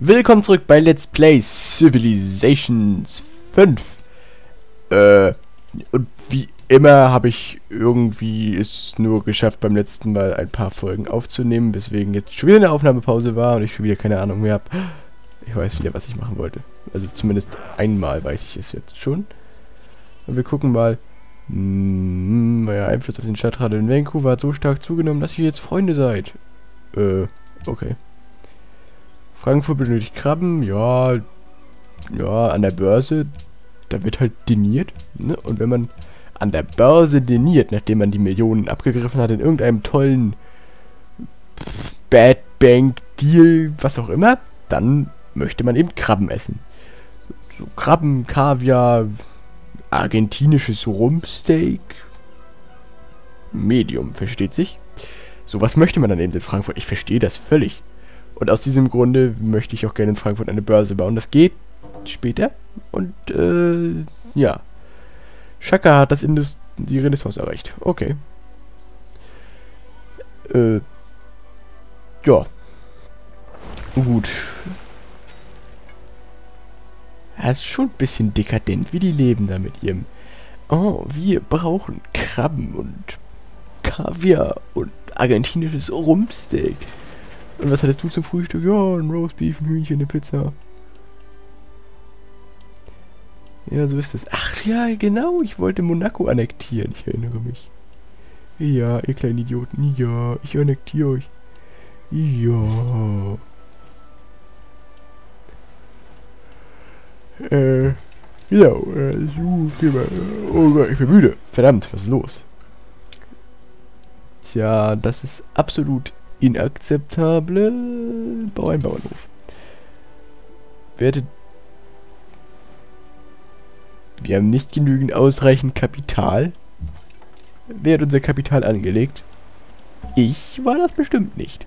Willkommen zurück bei Let's Play Civilizations 5. Äh, und wie immer habe ich irgendwie es nur geschafft, beim letzten Mal ein paar Folgen aufzunehmen, weswegen jetzt schon wieder eine Aufnahmepause war und ich schon wieder keine Ahnung mehr habe. Ich weiß wieder, was ich machen wollte. Also zumindest einmal weiß ich es jetzt schon. Und wir gucken mal. Hm, euer Einfluss auf den Stadtrat in Vancouver hat so stark zugenommen, dass ihr jetzt Freunde seid. Äh, okay. Frankfurt benötigt Krabben, ja, ja, an der Börse, da wird halt deniert, ne? Und wenn man an der Börse deniert, nachdem man die Millionen abgegriffen hat in irgendeinem tollen Bad Bank Deal, was auch immer, dann möchte man eben Krabben essen. So Krabben, Kaviar, argentinisches Rumpsteak, Medium, versteht sich? So was möchte man dann eben in Frankfurt. Ich verstehe das völlig. Und aus diesem Grunde möchte ich auch gerne in Frankfurt eine Börse bauen. Das geht später. Und äh, ja. Shaka hat das Indus die Renaissance erreicht. Okay. Äh, ja. Gut. Das ist schon ein bisschen dekadent, wie die leben da mit ihrem. Oh, wir brauchen Krabben und Kaviar und argentinisches Rumpsteak. Und was hattest du zum Frühstück? Ja, ein Roastbeef, ein Hühnchen, eine Pizza. Ja, so ist es. Ach ja, genau, ich wollte Monaco annektieren, ich erinnere mich. Ja, ihr kleinen Idioten, ja, ich annektiere euch. Ja. Äh, genau, äh, oh Gott, ich bin müde. Verdammt, was ist los? Tja, das ist absolut inakzeptable Bau Bauernhof. Werte wir haben nicht genügend ausreichend Kapital. Wer hat unser Kapital angelegt? Ich war das bestimmt nicht.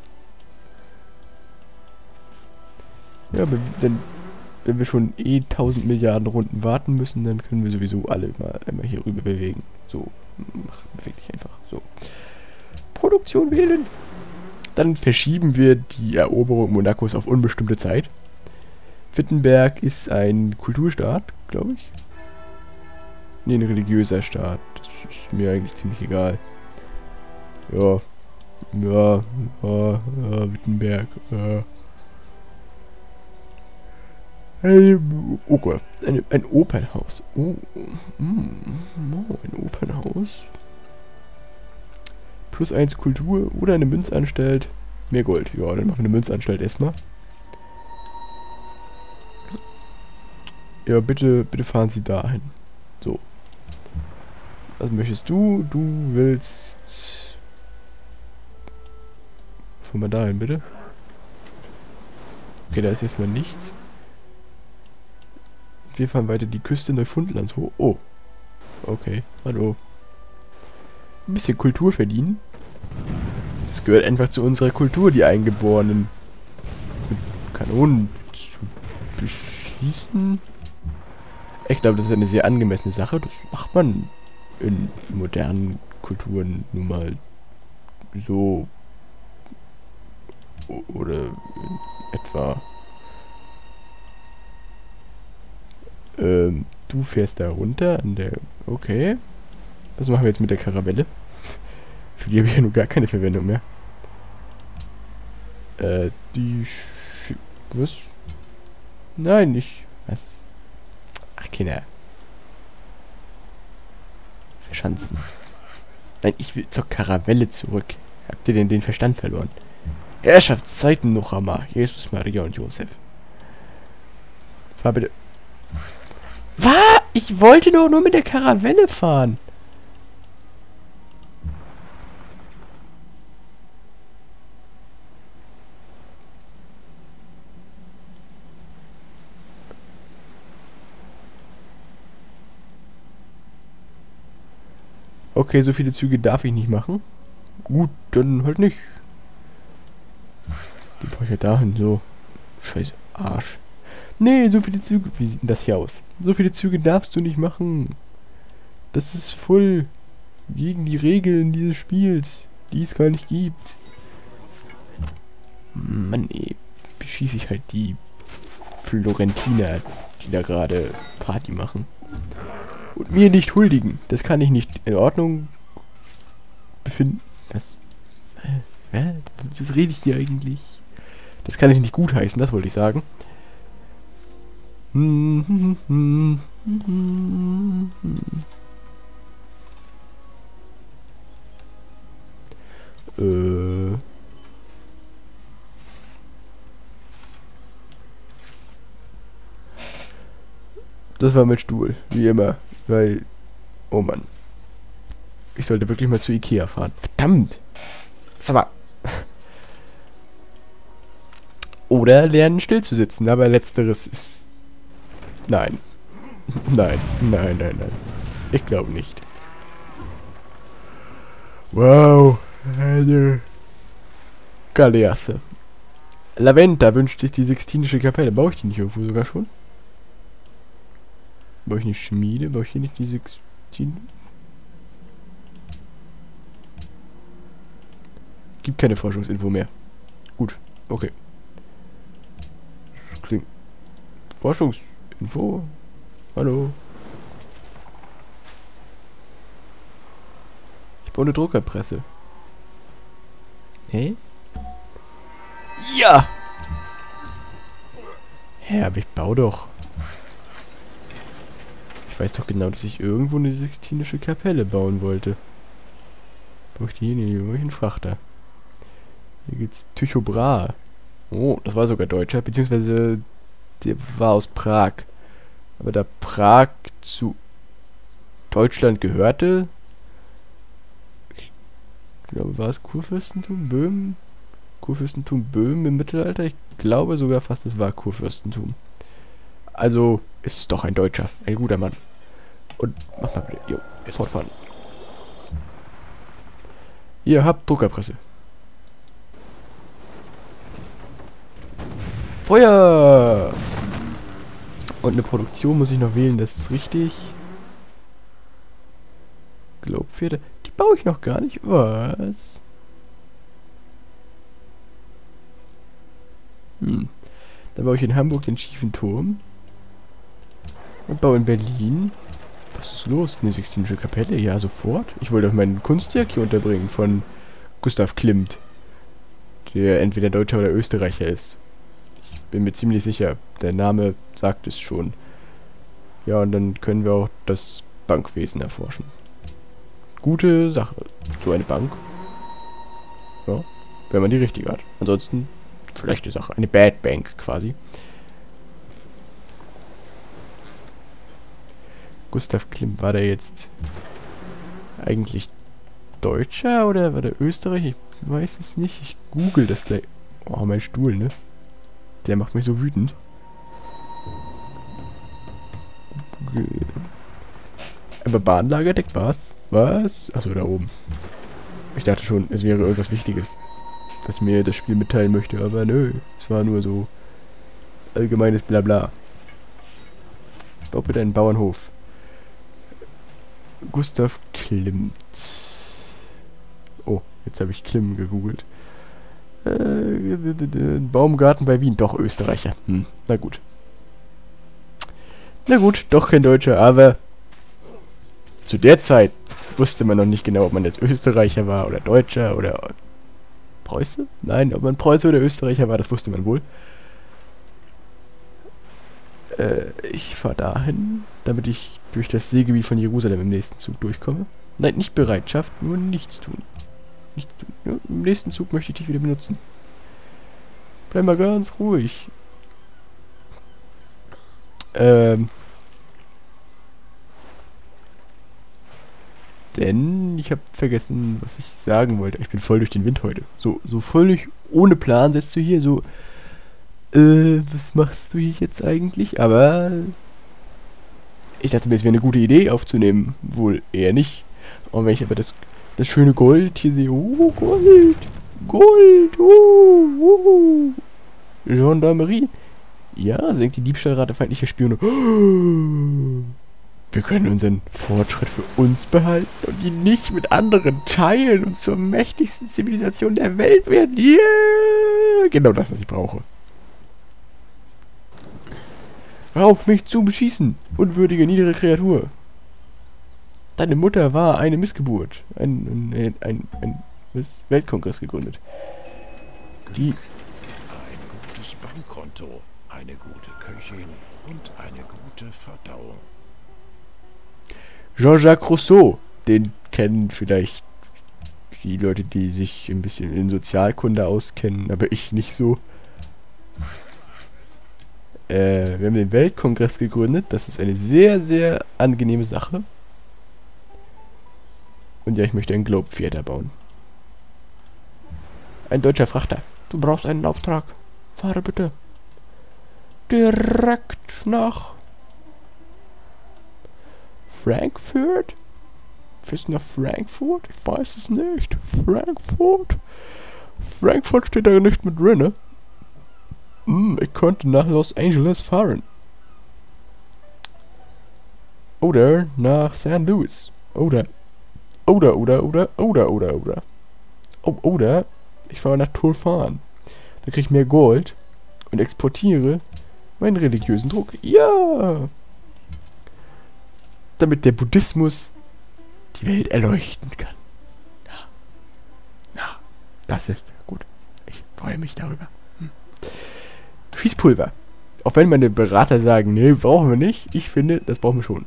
Ja, denn, wenn wir schon eh 1000 Milliarden Runden warten müssen, dann können wir sowieso alle mal einmal hier rüber bewegen. So, beweg dich einfach. So. Produktion wählen. Dann verschieben wir die Eroberung Monacos auf unbestimmte Zeit. Wittenberg ist ein Kulturstaat, glaube ich. Ne, ein religiöser Staat. Das ist mir eigentlich ziemlich egal. Ja. Ja, ja, ja Wittenberg. Ja. Oh Gott, ein, ein Opernhaus. Oh, mm, oh, ein Opernhaus plus 1 Kultur oder eine Münzanstalt. Mehr Gold. Ja, dann machen wir eine Münzanstalt erstmal. Ja, bitte, bitte fahren Sie dahin. So. Was möchtest du? Du willst... Fahren wir dahin, bitte. Okay, da ist jetzt mal nichts. Wir fahren weiter die Küste Neufundlands hoch. Oh. Okay, hallo. Ein bisschen Kultur verdienen. Das gehört einfach zu unserer Kultur, die Eingeborenen mit Kanonen zu beschießen. Ich glaube, das ist eine sehr angemessene Sache. Das macht man in modernen Kulturen nun mal so oder etwa. Ähm, du fährst da runter an der... Okay. Was machen wir jetzt mit der Karavelle? Für die habe ich ja nur gar keine Verwendung mehr. Äh, die... Sch was? Nein, nicht... Was? Ach, Kinder. Verschanzen. Nein, ich will zur Karavelle zurück. Habt ihr denn den Verstand verloren? Herrschaftszeiten noch einmal. Jesus, Maria und Josef. Fahr bitte. Was? Ich wollte doch nur mit der Karavelle fahren. Okay, so viele Züge darf ich nicht machen. Gut, dann halt nicht. Die fahre ich ja dahin, so. Scheiße, Arsch. Nee, so viele Züge. Wie sieht denn das hier aus? So viele Züge darfst du nicht machen. Das ist voll gegen die Regeln dieses Spiels, die es gar nicht gibt. Mann, ey. Beschieße ich halt die Florentiner, die da gerade Party machen. Und mir nicht huldigen. Das kann ich nicht in Ordnung befinden. Das. Äh, was rede ich hier eigentlich? Das kann ich nicht gutheißen, das wollte ich sagen. Äh. Das war mein Stuhl, wie immer. Weil, oh Mann. Ich sollte wirklich mal zu Ikea fahren. Verdammt! Das aber... Oder lernen still zu sitzen, aber letzteres ist... Nein. Nein, nein, nein, nein. Ich glaube nicht. Wow, eine Galeasse. Laventa wünscht sich die Sixtinische Kapelle. Baue ich die nicht irgendwo sogar schon? Baue ich eine Schmiede? Baue ich hier nicht die Sixtin? Gibt keine Forschungsinfo mehr. Gut, okay. Das klingt. Forschungsinfo? Hallo? Ich baue eine Druckerpresse. Hä? Ja! Hä, aber ich baue doch. Ich weiß doch genau, dass ich irgendwo eine sextinische Kapelle bauen wollte. Brauche ich die hier? Ich einen Frachter. Hier geht's Tycho Brahe. Oh, das war sogar Deutscher, beziehungsweise der war aus Prag. Aber da Prag zu Deutschland gehörte, ich glaube, war es Kurfürstentum Böhmen? Kurfürstentum Böhmen im Mittelalter? Ich glaube sogar fast, es war Kurfürstentum. Also ist es doch ein Deutscher, ein guter Mann. Und mach mal bitte, jo, fortfahren. Ihr habt Druckerpresse. Feuer! Und eine Produktion muss ich noch wählen, das ist richtig. Globpferde. Die baue ich noch gar nicht. Was? Hm. Dann baue ich in Hamburg den schiefen Turm. Und baue in Berlin. Was ist los? Eine Sixtinische Kapelle? Ja, sofort. Ich wollte doch meinen Kunstwerk hier unterbringen von Gustav Klimt. Der entweder Deutscher oder Österreicher ist. Ich bin mir ziemlich sicher. Der Name sagt es schon. Ja, und dann können wir auch das Bankwesen erforschen gute Sache. So eine Bank. Ja, wenn man die richtige hat. Ansonsten schlechte Sache. Eine Bad Bank quasi. Gustav Klimt, war der jetzt eigentlich Deutscher oder war der Österreicher? Ich weiß es nicht. Ich google das gleich. Oh, mein Stuhl, ne? Der macht mich so wütend. Aber Bahnlagerdeck was? Was? Achso, da oben. Ich dachte schon, es wäre irgendwas Wichtiges, was mir das Spiel mitteilen möchte, aber nö. Es war nur so allgemeines Blabla. Bau bitte einen Bauernhof. Gustav Klimt. Oh, jetzt habe ich Klim gegoogelt. Äh, Baumgarten bei Wien. Doch, Österreicher. Hm, na gut. Na gut, doch kein Deutscher, aber zu der Zeit wusste man noch nicht genau, ob man jetzt Österreicher war oder Deutscher oder Preuße? Nein, ob man Preuße oder Österreicher war, das wusste man wohl. Äh, ich fahre dahin, damit ich durch das Seegebiet von Jerusalem im nächsten Zug durchkomme. Nein, nicht Bereitschaft, nur nichts tun. Nichts tun. Ja, Im nächsten Zug möchte ich dich wieder benutzen. Bleib mal ganz ruhig. Ähm, Denn ich habe vergessen, was ich sagen wollte. Ich bin voll durch den Wind heute. So, so völlig ohne Plan sitzt du hier so. Äh, was machst du hier jetzt eigentlich? Aber ich dachte mir, es wäre eine gute Idee aufzunehmen. Wohl eher nicht. Und wenn ich aber das, das schöne Gold hier sehe. Oh, Gold! Gold! Oh, oh. Gendarmerie. Ja, senkt die Diebstahlrate feindlicher Spione. Wir können unseren Fortschritt für uns behalten und ihn nicht mit anderen teilen und zur mächtigsten Zivilisation der Welt werden. Yeah! Genau das, was ich brauche. Hör auf, mich zu beschießen, unwürdige, niedere Kreatur. Deine Mutter war eine Missgeburt. Ein, ein, ein, ein, ein Weltkongress gegründet. Die ein gutes Bankkonto, eine gute Köchin und eine gute Verdauung. Jean-Jacques Rousseau, den kennen vielleicht die Leute, die sich ein bisschen in Sozialkunde auskennen, aber ich nicht so. Äh, wir haben den Weltkongress gegründet. Das ist eine sehr, sehr angenehme Sache. Und ja, ich möchte einen Globe Theater bauen. Ein deutscher Frachter. Du brauchst einen Auftrag. Fahre bitte. Direkt nach Frankfurt? Du nach Frankfurt? Ich weiß es nicht. Frankfurt? Frankfurt steht da nicht mit drin, ne? Hm, ich könnte nach Los Angeles fahren. Oder nach St. Louis. Oder. Oder, oder, oder, oder, oder, oder. Oh, oder ich fahre nach Turfan. Da kriege ich mehr Gold und exportiere meinen religiösen Druck. Ja! Damit der Buddhismus die Welt erleuchten kann. Ja. Ja. Das ist gut. Ich freue mich darüber. Schießpulver. Auch wenn meine Berater sagen, nee, brauchen wir nicht. Ich finde, das brauchen wir schon.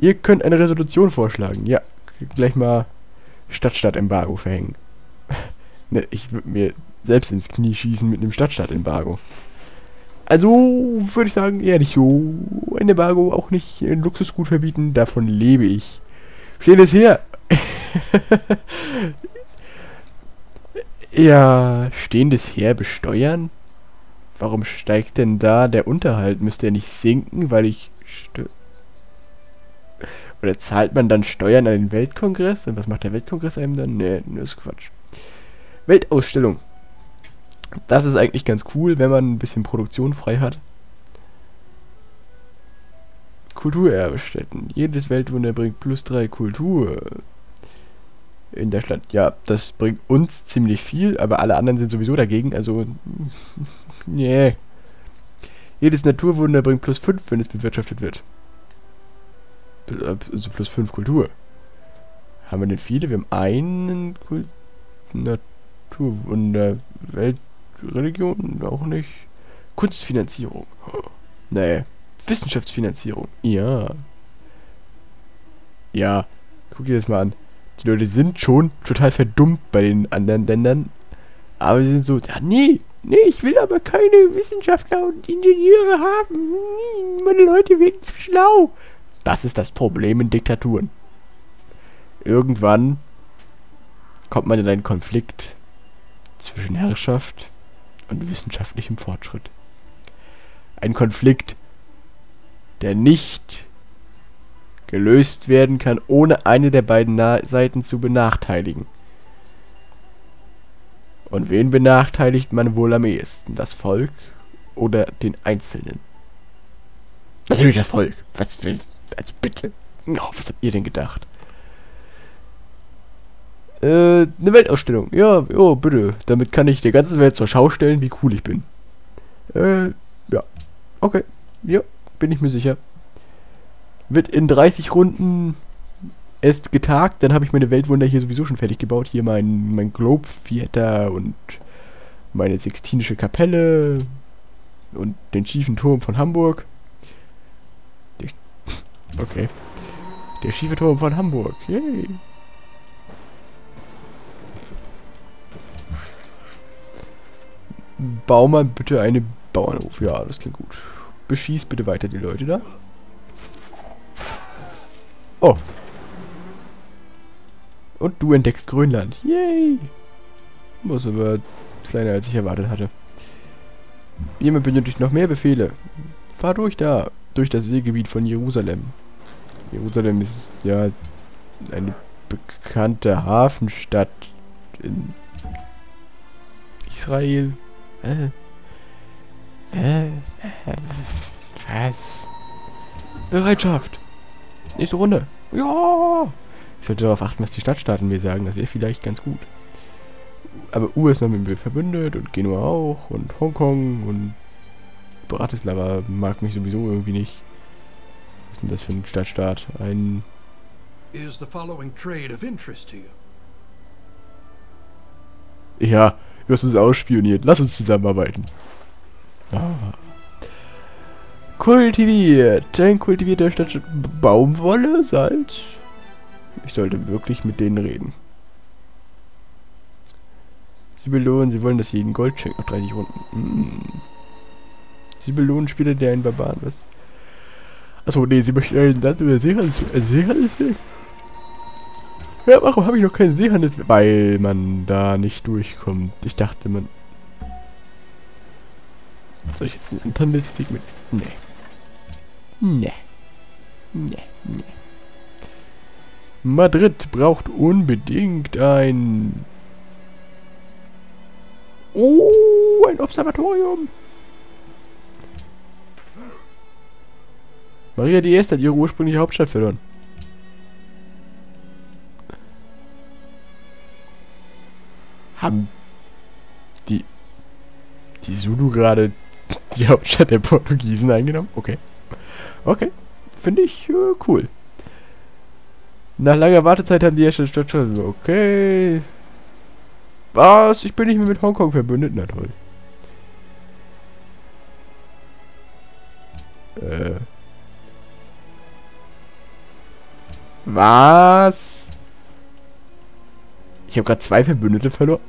Ihr könnt eine Resolution vorschlagen. Ja, gleich mal Stadtstadt-Embargo verhängen. ne, ich würde mir selbst ins Knie schießen mit einem Stadtstadt-Embargo. Also würde ich sagen, eher nicht so. Ein Embargo auch nicht ein Luxusgut verbieten, davon lebe ich. Stell es her! ja, stehendes Heer besteuern? Warum steigt denn da der Unterhalt? Müsste er nicht sinken, weil ich... Oder zahlt man dann Steuern an den Weltkongress? Und was macht der Weltkongress einem dann? Nee, das ist Quatsch. Weltausstellung. Das ist eigentlich ganz cool, wenn man ein bisschen Produktion frei hat. Kulturerbestätten. Jedes Weltwunder bringt plus drei Kultur in der Stadt. Ja, das bringt uns ziemlich viel, aber alle anderen sind sowieso dagegen, also. nee. Jedes Naturwunder bringt plus 5, wenn es bewirtschaftet wird. Also plus 5 Kultur. Haben wir denn viele? Wir haben einen Kul Naturwunder. Weltreligion auch nicht. Kunstfinanzierung. Nee. Wissenschaftsfinanzierung. Ja. Ja. Guck dir das mal an. Die Leute sind schon total verdummt bei den anderen Ländern. Aber sie sind so, ja, nee, nee, ich will aber keine Wissenschaftler und Ingenieure haben. Meine Leute werden zu schlau. Das ist das Problem in Diktaturen. Irgendwann kommt man in einen Konflikt zwischen Herrschaft und wissenschaftlichem Fortschritt. Ein Konflikt, der nicht gelöst werden kann, ohne eine der beiden Na Seiten zu benachteiligen. Und wen benachteiligt man wohl am ehesten? Das Volk oder den Einzelnen? Natürlich das Volk. Was will. Also bitte. Oh, was habt ihr denn gedacht? Äh, eine Weltausstellung. Ja, oh, bitte. Damit kann ich der ganzen Welt zur Schau stellen, wie cool ich bin. Äh, ja. Okay. Ja, bin ich mir sicher wird in 30 Runden erst getagt, dann habe ich meine Weltwunder hier sowieso schon fertig gebaut. Hier mein, mein Globe Theater und meine Sixtinische Kapelle und den schiefen Turm von Hamburg. Der, okay. Der schiefe Turm von Hamburg. Yay. Bau mal bitte eine Bauernhof. Ja, das klingt gut. Beschieß bitte weiter die Leute da. Oh. Und du entdeckst Grönland. Yay. Was aber kleiner als ich erwartet hatte. Jemand benötigt noch mehr Befehle. Fahr durch da. Durch das Seegebiet von Jerusalem. Jerusalem ist ja eine bekannte Hafenstadt in Israel. Äh. Äh. Was? Bereitschaft. Nächste Runde. Ja. Ich sollte darauf achten, was die Stadtstaaten mir sagen. Das wäre vielleicht ganz gut. Aber U ist noch mit mir verbündet und Genua auch und Hongkong und Bratislava mag mich sowieso irgendwie nicht. Was ist denn das für ein Stadtstaat? Ein... Is the following trade of interest to you? Ja, du hast uns ausspioniert. Lass uns zusammenarbeiten. Ah. Kultiviert. Ein kultivierter Stadt Baumwolle, Salz. Ich sollte wirklich mit denen reden. Sie belohnen, sie wollen, dass sie ihnen Gold schenkt nach 30 Runden. Mm. Sie belohnen Spieler, der einen Barbaren was. Achso, nee, sie möchten einen Land über Seehandel. Seehandelsweg. Ja, warum habe ich noch keinen Seehandelsweg? Weil man da nicht durchkommt. Ich dachte, man. Soll ich jetzt einen Handelsweg mit. Nee. Nee. Nee, nee. Madrid braucht unbedingt ein... Oh, ein Observatorium. Maria die Erste hat ihre ursprüngliche Hauptstadt verloren. Haben die die Zulu gerade die Hauptstadt der Portugiesen eingenommen? Okay. Okay. Finde ich äh, cool. Nach langer Wartezeit haben die erste Stadt schon. Okay. Was? Ich bin nicht mehr mit Hongkong verbündet? Na toll. Äh. Was? Ich habe gerade zwei Verbündete verloren.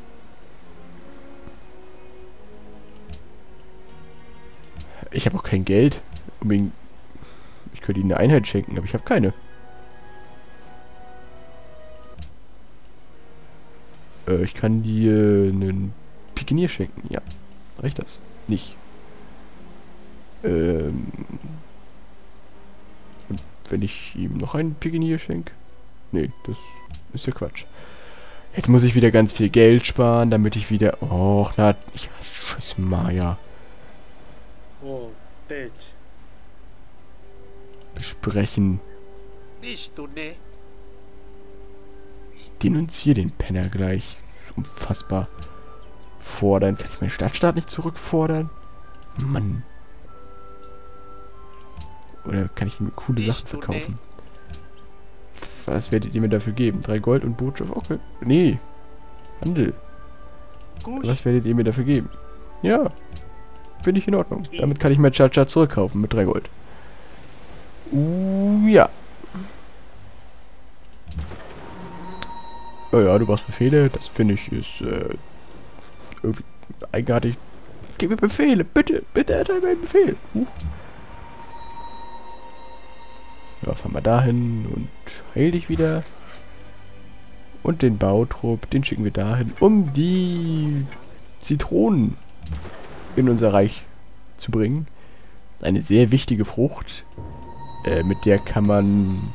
Ich habe auch kein Geld. Ich könnte ihnen eine Einheit schenken, aber ich habe keine. Äh, ich kann dir äh, einen Pikenier schenken. Ja. Reicht das? Nicht. Ähm. Wenn ich ihm noch einen Pikenier schenke? Nee, das ist ja Quatsch. Jetzt muss ich wieder ganz viel Geld sparen, damit ich wieder... Och, na, ich Schuss Maya. Oh, Tech. Besprechen. Nicht du, ne? Ich denunziere den Penner gleich. Unfassbar. Fordern. Kann ich meinen Stadtstaat nicht zurückfordern? Mann. Oder kann ich ihm coole Sachen verkaufen? Was werdet ihr mir dafür geben? Drei Gold und Botschaft? Okay. Nee. Handel. Was werdet ihr mir dafür geben? Ja. Finde ich in Ordnung. Damit kann ich mein Chacha zurückkaufen mit drei Gold. Uh, ja. Oh ja, du brauchst Befehle. Das finde ich ist äh, irgendwie eigenartig. Gib mir Befehle, bitte, bitte erteile mir einen Befehl. Uh. Ja, fahren wir dahin und heil dich wieder. Und den Bautrupp, den schicken wir dahin, um die Zitronen in unser Reich zu bringen. Eine sehr wichtige Frucht. Äh, mit der kann man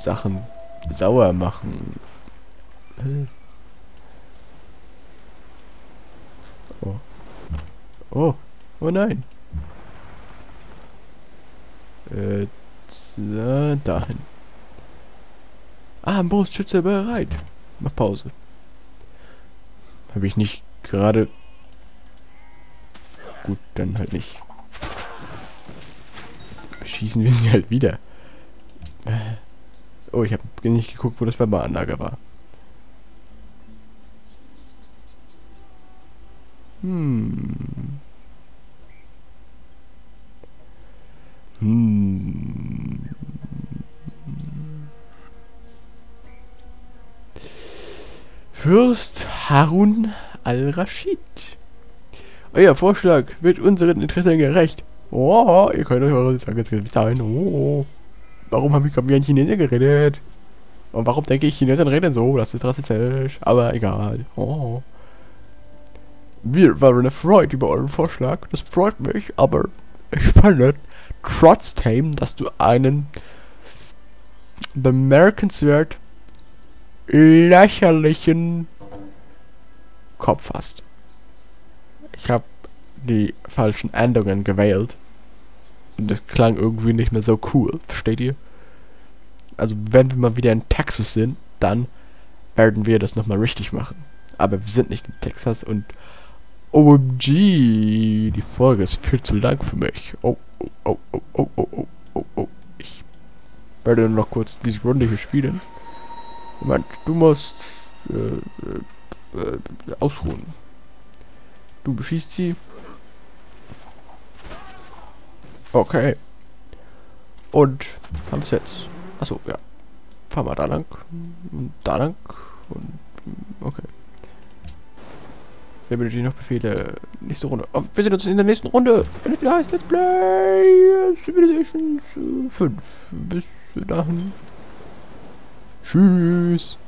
Sachen sauer machen. Oh. Oh. Oh nein. Äh, dahin. Ah, ein Brustschütze bereit. Mach Pause. Habe ich nicht gerade... Gut, dann halt nicht. Beschießen wir sie halt wieder. Äh. Oh, ich habe nicht geguckt, wo das bei Bahnlager war. Hm. Hm. Fürst Harun al-Rashid. Euer Vorschlag wird unseren Interessen gerecht. Oh, ihr könnt euch eure Sache jetzt bezahlen. Oh. Warum habe ich gerade wie ein Chinesier geredet? Und warum denke ich, Chinesen reden so? Das ist rassistisch. Aber egal. Oh. Wir waren erfreut über euren Vorschlag. Das freut mich, aber ich finde trotzdem, dass du einen bemerkenswert lächerlichen Kopf hast. Ich habe die falschen Endungen gewählt. Und das klang irgendwie nicht mehr so cool. Versteht ihr? Also wenn wir mal wieder in Texas sind, dann werden wir das nochmal richtig machen. Aber wir sind nicht in Texas und OMG, die Folge ist viel zu lang für mich. Oh, oh, oh, oh, oh, oh, oh, oh, oh. Ich werde noch kurz diese Runde hier spielen. Moment, du musst äh, äh, äh, ausruhen. Du beschießt sie. Okay. Und haben es jetzt. Achso, ja. Fahren wir da lang. Und da lang. Und okay. Wer benötigt noch Befehle? Nächste Runde. Oh, wir sehen uns in der nächsten Runde. Wenn es wieder heißt Let's Play Civilizations 5. Bis dahin. Tschüss.